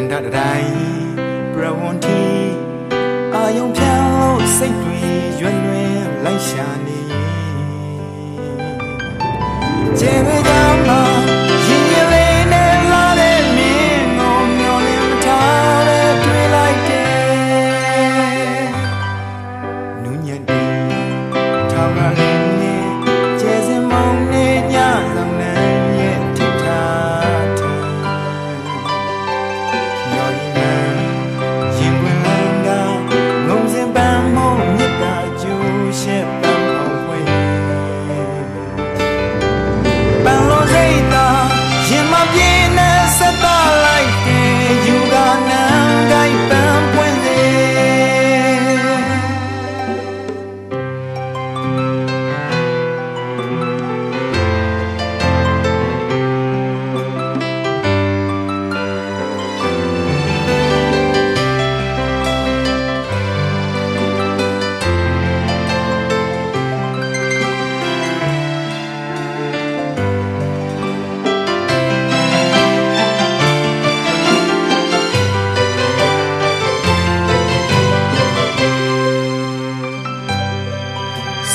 န္တတိုင်းประဝန်တီအာယုံပြောင်းလို့စိတ်တွေရွံ့ရွံ့လိုက်ရှာနေရင်ကျေမကြ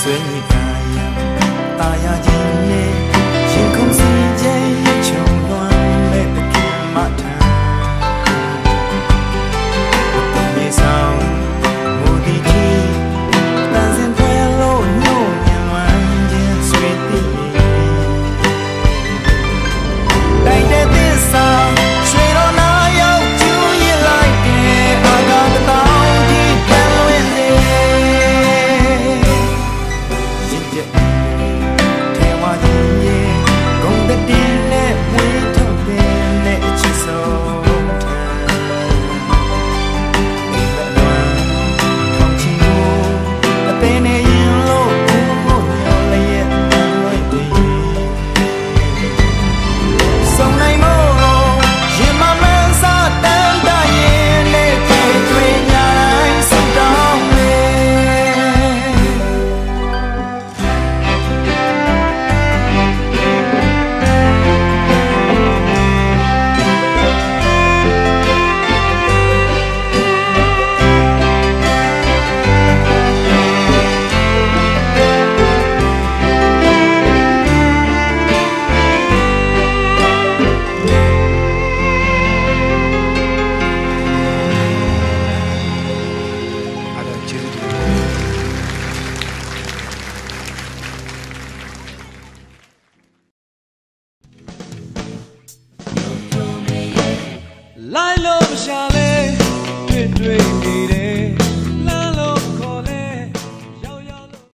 岁你大呀大呀，今夜。来留下